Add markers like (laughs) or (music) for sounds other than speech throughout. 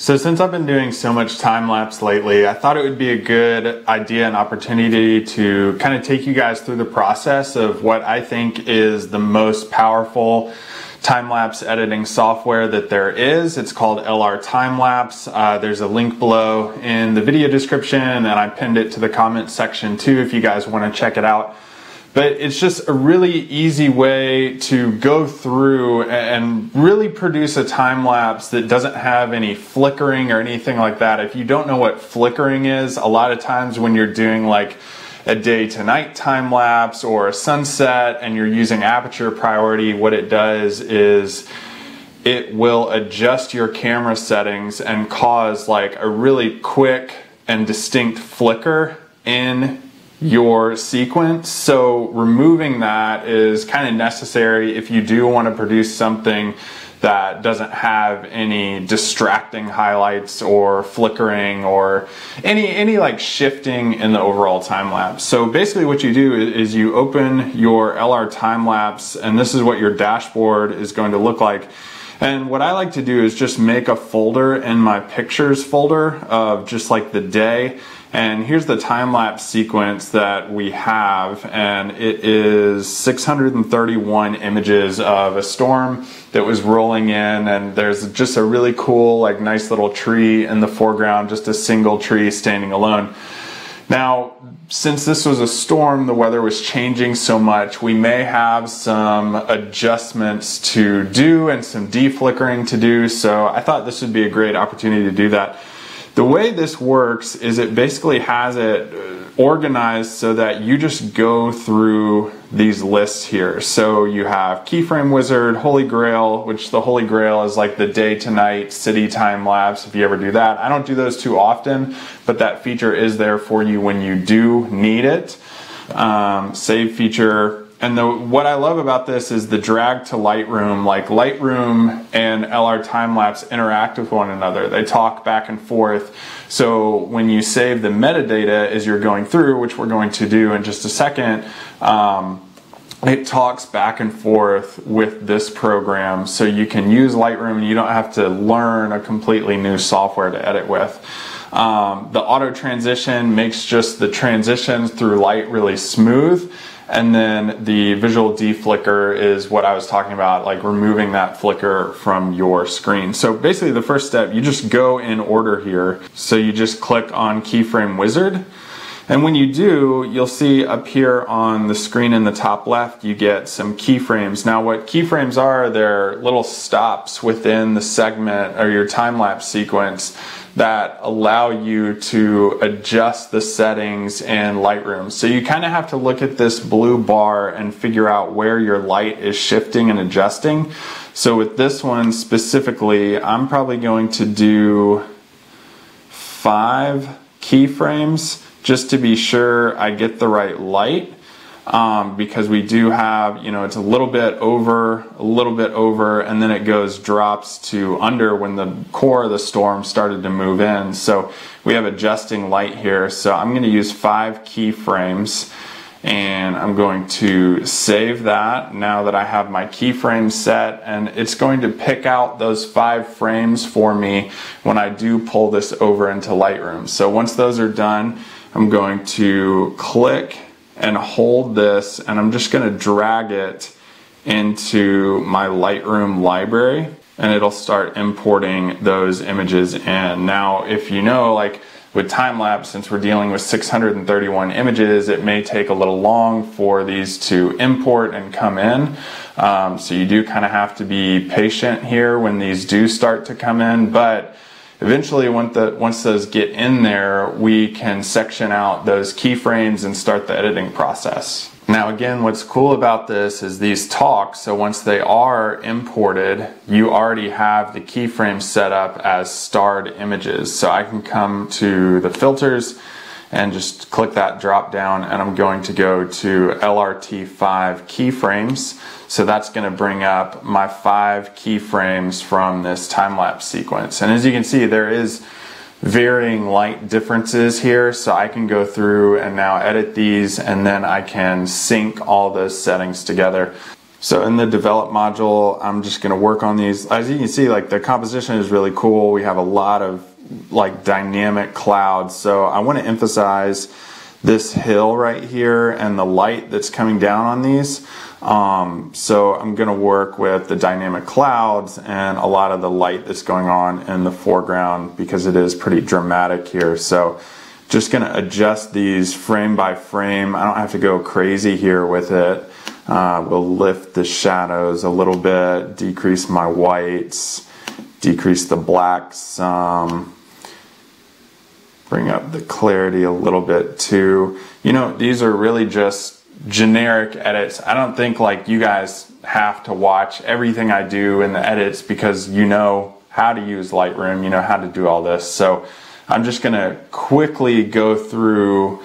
So since I've been doing so much time lapse lately, I thought it would be a good idea and opportunity to kind of take you guys through the process of what I think is the most powerful time lapse editing software that there is. It's called LR Timelapse. Uh, there's a link below in the video description and I pinned it to the comment section too if you guys want to check it out. But it's just a really easy way to go through and really produce a time lapse that doesn't have any flickering or anything like that. If you don't know what flickering is, a lot of times when you're doing like a day to night time lapse or a sunset and you're using aperture priority, what it does is it will adjust your camera settings and cause like a really quick and distinct flicker in your sequence. So removing that is kind of necessary if you do want to produce something that doesn't have any distracting highlights or flickering or any any like shifting in the overall time lapse. So basically what you do is you open your LR time lapse and this is what your dashboard is going to look like. And what I like to do is just make a folder in my pictures folder of just like the day and here's the time lapse sequence that we have, and it is 631 images of a storm that was rolling in, and there's just a really cool, like, nice little tree in the foreground, just a single tree standing alone. Now, since this was a storm, the weather was changing so much, we may have some adjustments to do and some deflickering to do, so I thought this would be a great opportunity to do that. The way this works is it basically has it organized so that you just go through these lists here. So you have Keyframe Wizard, Holy Grail, which the Holy Grail is like the day to night city time lapse if you ever do that. I don't do those too often, but that feature is there for you when you do need it. Um, save feature, and the, what I love about this is the drag to Lightroom. Like Lightroom and LR Timelapse interact with one another. They talk back and forth. So when you save the metadata as you're going through, which we're going to do in just a second, um, it talks back and forth with this program. So you can use Lightroom and you don't have to learn a completely new software to edit with. Um, the auto transition makes just the transitions through light really smooth. And then the visual deflicker is what I was talking about, like removing that flicker from your screen. So basically the first step, you just go in order here. So you just click on Keyframe Wizard. And when you do, you'll see up here on the screen in the top left, you get some keyframes. Now what keyframes are, they're little stops within the segment or your time-lapse sequence that allow you to adjust the settings in Lightroom. So you kind of have to look at this blue bar and figure out where your light is shifting and adjusting. So with this one specifically, I'm probably going to do five keyframes just to be sure I get the right light um, because we do have, you know, it's a little bit over, a little bit over, and then it goes drops to under when the core of the storm started to move in. So we have adjusting light here. So I'm going to use five keyframes and I'm going to save that now that I have my keyframe set and it's going to pick out those five frames for me when I do pull this over into Lightroom. So once those are done, I'm going to click and hold this and I'm just going to drag it into my Lightroom library and it'll start importing those images in. Now, if you know, like with time lapse, since we're dealing with 631 images, it may take a little long for these to import and come in. Um, so you do kind of have to be patient here when these do start to come in, but Eventually, once, those get in there, we can section out those keyframes and start the editing process. Now again, what's cool about this is these talks, so once they are imported, you already have the keyframes set up as starred images. So I can come to the filters and just click that drop down and I'm going to go to LRT5 keyframes. So that's going to bring up my five keyframes from this time-lapse sequence. And as you can see, there is varying light differences here. So I can go through and now edit these and then I can sync all those settings together. So in the develop module, I'm just going to work on these. As you can see, like the composition is really cool. We have a lot of like dynamic clouds. So I want to emphasize this hill right here and the light that's coming down on these. Um, so I'm going to work with the dynamic clouds and a lot of the light that's going on in the foreground because it is pretty dramatic here. So just going to adjust these frame by frame. I don't have to go crazy here with it. Uh, we'll lift the shadows a little bit, decrease my whites, decrease the blacks some bring up the clarity a little bit too. You know, these are really just generic edits. I don't think like you guys have to watch everything I do in the edits because you know how to use Lightroom, you know how to do all this. So I'm just gonna quickly go through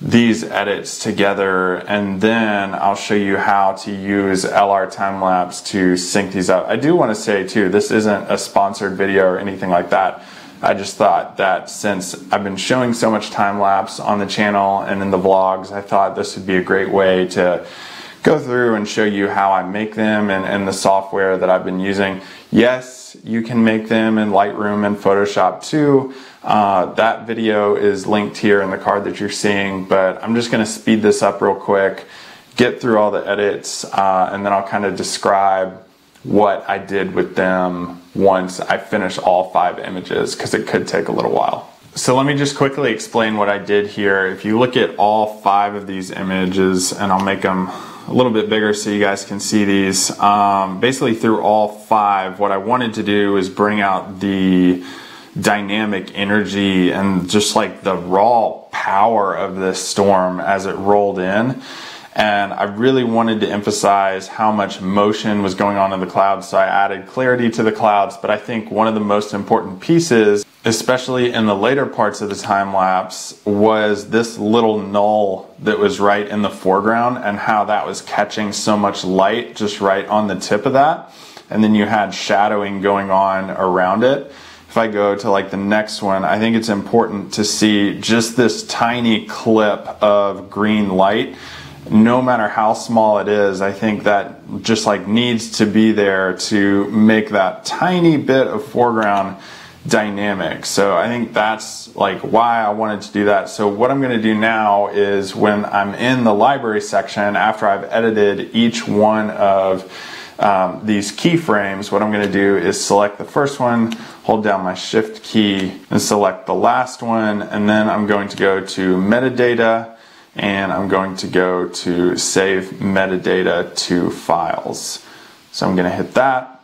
these edits together and then I'll show you how to use LR time lapse to sync these up. I do want to say too, this isn't a sponsored video or anything like that. I just thought that since I've been showing so much time lapse on the channel and in the vlogs, I thought this would be a great way to go through and show you how I make them and, and the software that I've been using. Yes, you can make them in Lightroom and Photoshop too. Uh, that video is linked here in the card that you're seeing, but I'm just going to speed this up real quick, get through all the edits, uh, and then I'll kind of describe what I did with them once I finish all five images because it could take a little while. So let me just quickly explain what I did here. If you look at all five of these images, and I'll make them a little bit bigger so you guys can see these. Um, basically through all five, what I wanted to do is bring out the dynamic energy and just like the raw power of this storm as it rolled in and I really wanted to emphasize how much motion was going on in the clouds, so I added clarity to the clouds. But I think one of the most important pieces, especially in the later parts of the time lapse, was this little null that was right in the foreground and how that was catching so much light just right on the tip of that. And then you had shadowing going on around it if I go to like the next one, I think it's important to see just this tiny clip of green light no matter how small it is, I think that just like needs to be there to make that tiny bit of foreground dynamic. So I think that's like why I wanted to do that. So what I'm going to do now is when I'm in the library section, after I've edited each one of um, these keyframes, what I'm going to do is select the first one, hold down my shift key and select the last one, and then I'm going to go to metadata, and I'm going to go to save metadata to files. So I'm going to hit that.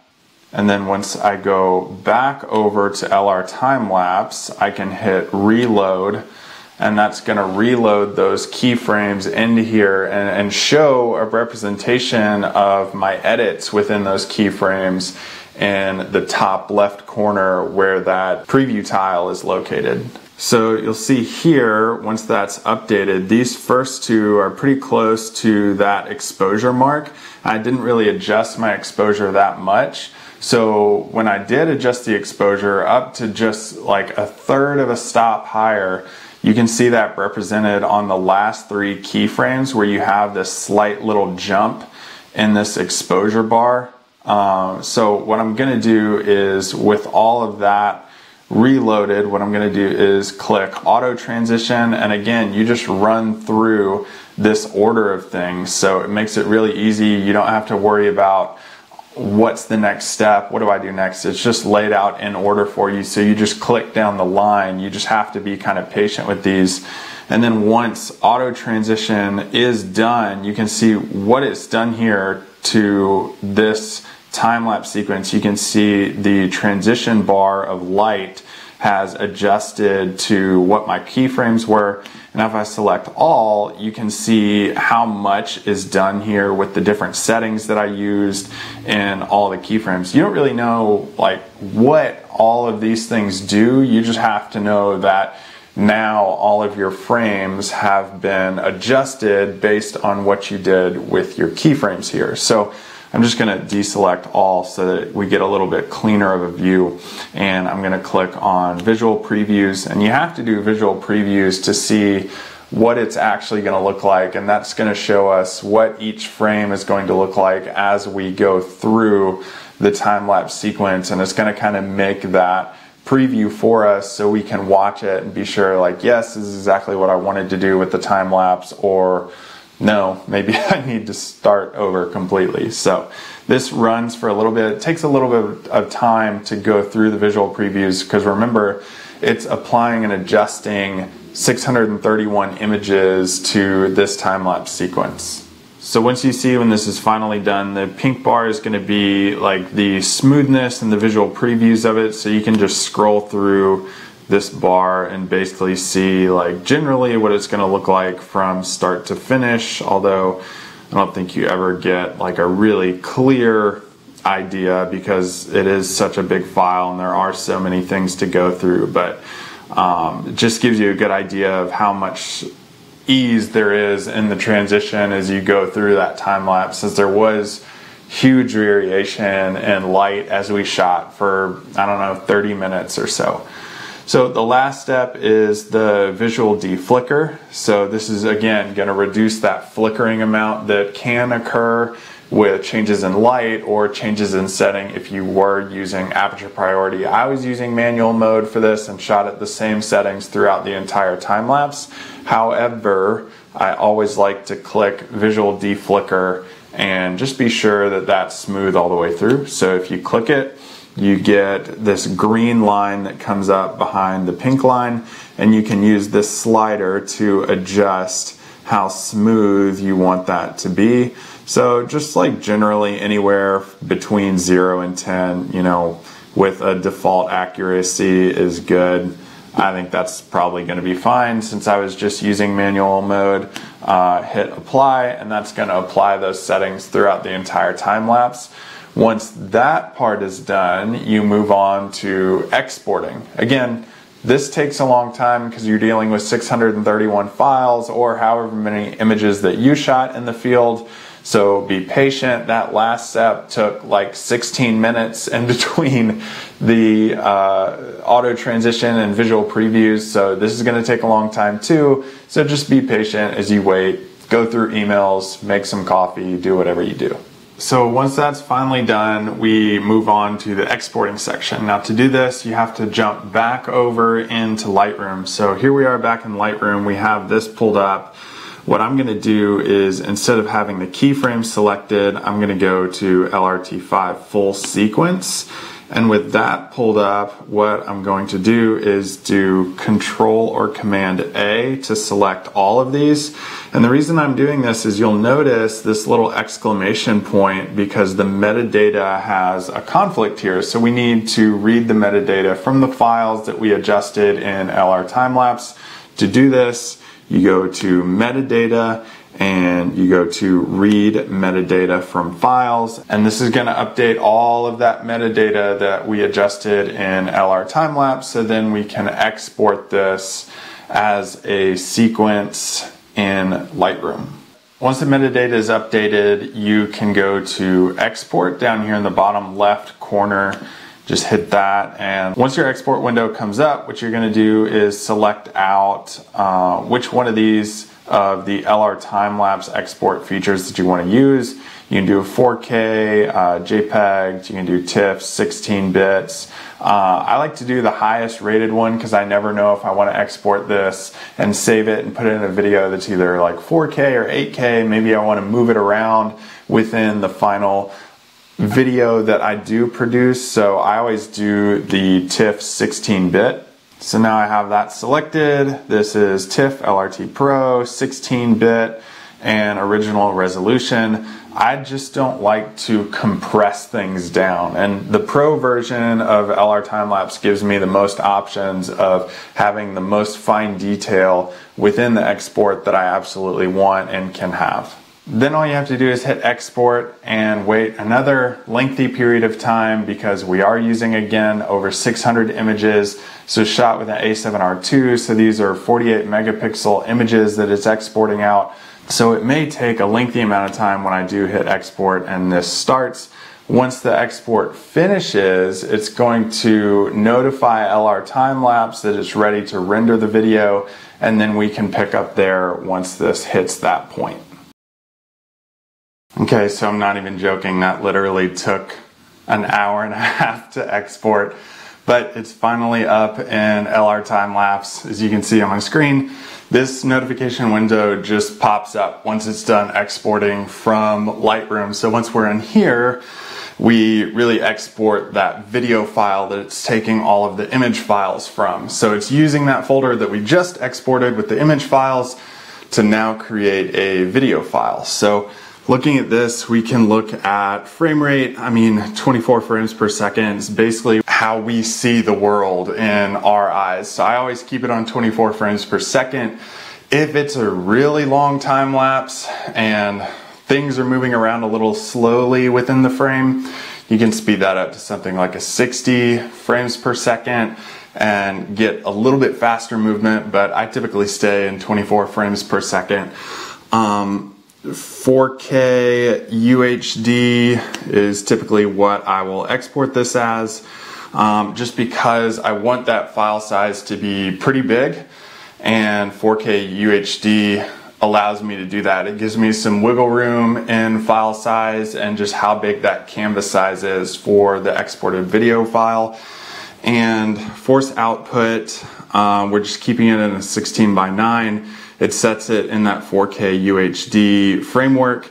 And then once I go back over to LR time lapse, I can hit reload and that's going to reload those keyframes into here and, and, show a representation of my edits within those keyframes in the top left corner where that preview tile is located. So you'll see here, once that's updated, these first two are pretty close to that exposure mark. I didn't really adjust my exposure that much. So when I did adjust the exposure up to just like a third of a stop higher, you can see that represented on the last three keyframes where you have this slight little jump in this exposure bar. Um, so what I'm gonna do is with all of that reloaded, what I'm going to do is click auto transition. And again, you just run through this order of things. So it makes it really easy. You don't have to worry about what's the next step? What do I do next? It's just laid out in order for you. So you just click down the line. You just have to be kind of patient with these. And then once auto transition is done, you can see what it's done here to this time lapse sequence, you can see the transition bar of light has adjusted to what my keyframes were. And if I select all, you can see how much is done here with the different settings that I used in all the keyframes. You don't really know like what all of these things do. You just have to know that now all of your frames have been adjusted based on what you did with your keyframes here. So I'm just going to deselect all so that we get a little bit cleaner of a view. And I'm going to click on visual previews. And you have to do visual previews to see what it's actually going to look like, and that's going to show us what each frame is going to look like as we go through the time lapse sequence, and it's going to kind of make that preview for us so we can watch it and be sure, like, yes, this is exactly what I wanted to do with the time lapse, or no, maybe (laughs) I need to start over completely. So this runs for a little bit. It takes a little bit of time to go through the visual previews because remember, it's applying and adjusting 631 images to this time lapse sequence. So once you see when this is finally done, the pink bar is going to be like the smoothness and the visual previews of it. So you can just scroll through this bar and basically see like generally what it's going to look like from start to finish. Although I don't think you ever get like a really clear idea because it is such a big file and there are so many things to go through. But um, it just gives you a good idea of how much ease there is in the transition as you go through that time lapse, as there was huge variation in light as we shot for, I don't know, 30 minutes or so. So the last step is the visual deflicker. So this is again going to reduce that flickering amount that can occur with changes in light or changes in setting if you were using aperture priority. I was using manual mode for this and shot at the same settings throughout the entire time lapse. However, I always like to click visual deflicker and just be sure that that's smooth all the way through. So if you click it, you get this green line that comes up behind the pink line and you can use this slider to adjust how smooth you want that to be. So just like generally anywhere between 0 and 10, you know, with a default accuracy is good. I think that's probably going to be fine since I was just using manual mode. Uh, hit apply and that's going to apply those settings throughout the entire time lapse. Once that part is done, you move on to exporting. Again, this takes a long time because you're dealing with 631 files or however many images that you shot in the field. So be patient. That last step took like 16 minutes in (laughs) between the uh, auto transition and visual previews. So this is going to take a long time too. So just be patient as you wait. Go through emails, make some coffee, do whatever you do. So once that's finally done, we move on to the exporting section. Now to do this, you have to jump back over into Lightroom. So here we are back in Lightroom. We have this pulled up. What I'm gonna do is instead of having the keyframe selected, I'm gonna go to LRT5 full sequence and with that pulled up, what I'm going to do is do Control or Command A to select all of these. And the reason I'm doing this is you'll notice this little exclamation point because the metadata has a conflict here. So we need to read the metadata from the files that we adjusted in LR time lapse. To do this, you go to Metadata and you go to read metadata from files. And this is going to update all of that metadata that we adjusted in LR timelapse so then we can export this as a sequence in Lightroom. Once the metadata is updated you can go to export. Down here in the bottom left corner just hit that. And once your export window comes up what you're going to do is select out uh, which one of these of the LR time lapse export features that you want to use. You can do 4K, uh, JPEG, you can do TIFF, 16 bits. Uh, I like to do the highest rated one because I never know if I want to export this and save it and put it in a video that's either like 4K or 8K. Maybe I want to move it around within the final video that I do produce. So I always do the TIFF 16 bit. So now I have that selected. This is TIFF LRT Pro, 16-bit, and original resolution. I just don't like to compress things down. And the Pro version of LR Timelapse gives me the most options of having the most fine detail within the export that I absolutely want and can have. Then all you have to do is hit export and wait another lengthy period of time because we are using again over 600 images. So shot with an A7R2. So these are 48 megapixel images that it's exporting out. So it may take a lengthy amount of time when I do hit export and this starts. once the export finishes, it's going to notify LR Timelapse that it's ready to render the video, and then we can pick up there once this hits that point. Okay, so I'm not even joking, that literally took an hour and a (laughs) half to export, but it's finally up in LR time lapse. as you can see on my screen. This notification window just pops up once it's done exporting from Lightroom. So once we're in here, we really export that video file that it's taking all of the image files from. So it's using that folder that we just exported with the image files to now create a video file. So looking at this, we can look at frame rate. I mean, 24 frames per second is basically how we see the world in our eyes. So I always keep it on 24 frames per second. If it's a really long time lapse and things are moving around a little slowly within the frame, you can speed that up to something like a 60 frames per second and get a little bit faster movement, but I typically stay in 24 frames per second. Um, 4K UHD is typically what I will export this as um, just because I want that file size to be pretty big and 4K UHD allows me to do that. It gives me some wiggle room in file size and just how big that canvas size is for the exported video file. And force output, um, we're just keeping it in a 16 by 9. It sets it in that 4K UHD framework.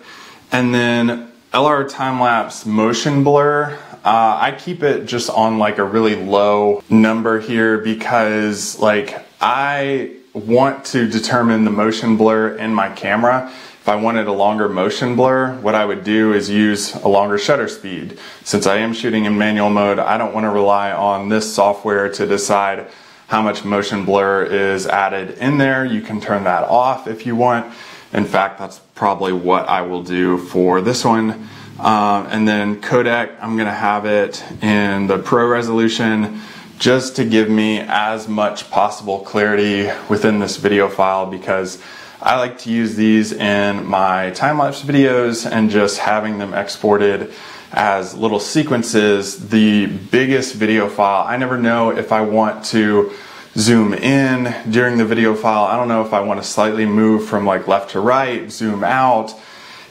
And then LR time lapse motion blur, uh, I keep it just on like a really low number here because like I want to determine the motion blur in my camera. If I wanted a longer motion blur, what I would do is use a longer shutter speed. Since I am shooting in manual mode, I don't want to rely on this software to decide how much motion blur is added in there. You can turn that off if you want. In fact, that's probably what I will do for this one. Um, and then codec, I'm to have it in the pro resolution just to give me as much possible clarity within this video file because I like to use these in my time-lapse videos and just having them exported as little sequences, the biggest video file. I never know if I want to zoom in during the video file. I don't know if I want to slightly move from like left to right, zoom out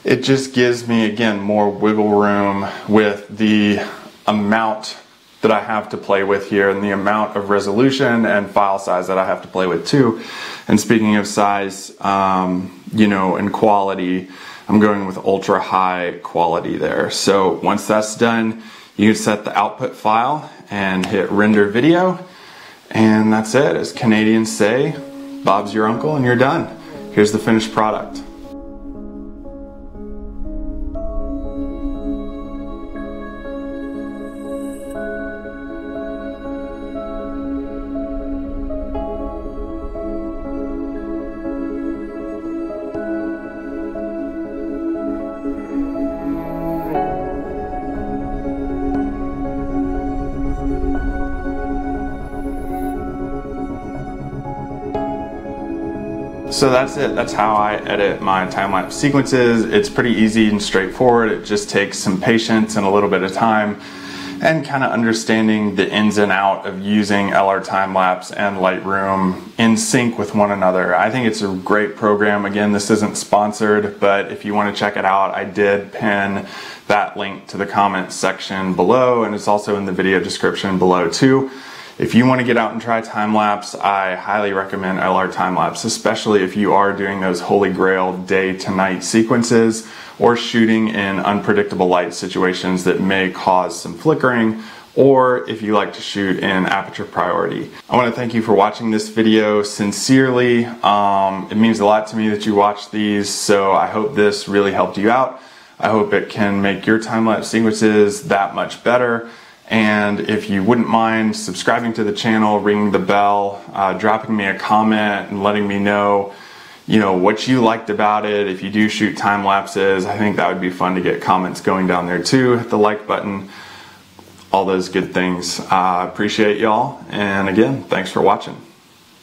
it just gives me again more wiggle room with the amount that I have to play with here and the amount of resolution and file size that I have to play with too. And speaking of size, um, you know, and quality, I'm going with ultra high quality there. So once that's done, you set the output file and hit render video. And that's it. As Canadians say, Bob's your uncle and you're done. Here's the finished product. So that's it. That's how I edit my time-lapse sequences. It's pretty easy and straightforward. It just takes some patience and a little bit of time and kind of understanding the ins and out of using LR time-lapse and Lightroom in sync with one another. I think it's a great program. Again, this isn't sponsored, but if you want to check it out, I did pin that link to the comments section below and it's also in the video description below too. If you want to get out and try time lapse, I highly recommend LR time lapse, especially if you are doing those holy grail day to night sequences or shooting in unpredictable light situations that may cause some flickering or if you like to shoot in aperture priority. I want to thank you for watching this video sincerely. Um, it means a lot to me that you watch these, so I hope this really helped you out. I hope it can make your time-lapse sequences that much better. And if you wouldn't mind subscribing to the channel, ringing the bell, uh, dropping me a comment and letting me know, you know, what you liked about it. If you do shoot time lapses, I think that would be fun to get comments going down there too. Hit the like button, all those good things. Uh, appreciate y'all. And again, thanks for watching.